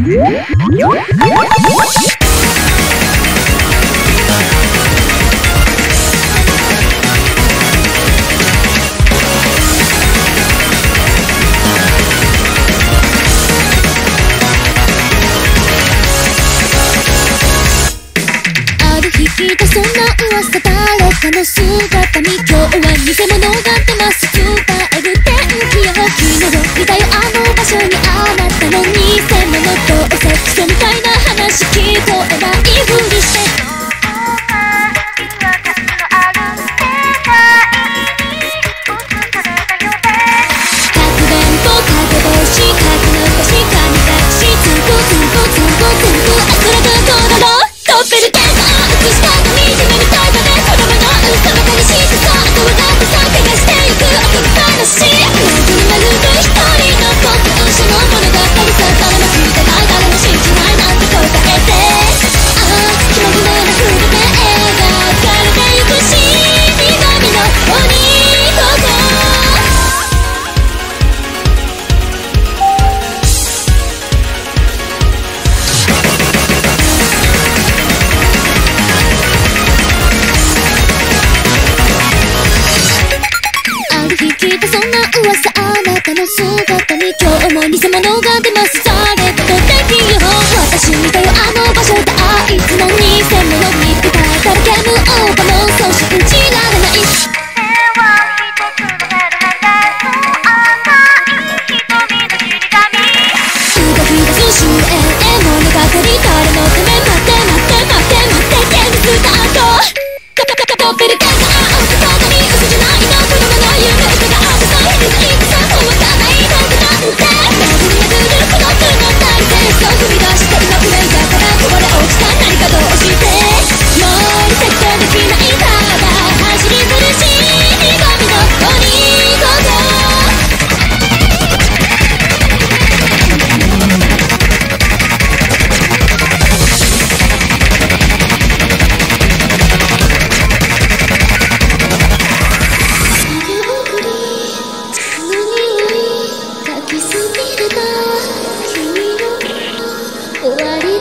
そんな噂誰かの姿に今日は偽物が出ます。スーパー聞いたそんな噂あなたの姿に今日も偽物が出ますターゲット的よ私見たよあの場所であいつの偽物見つけたからゲームオーバーのそう信じられない。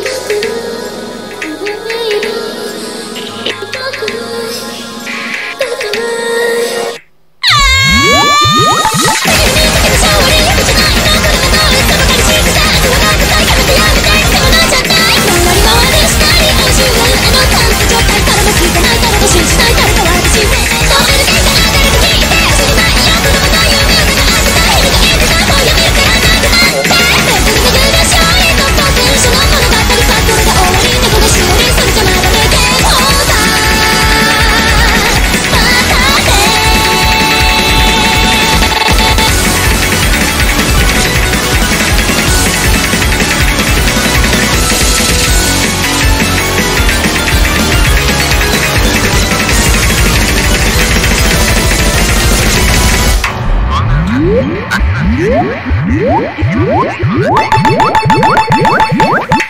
still. Thank you.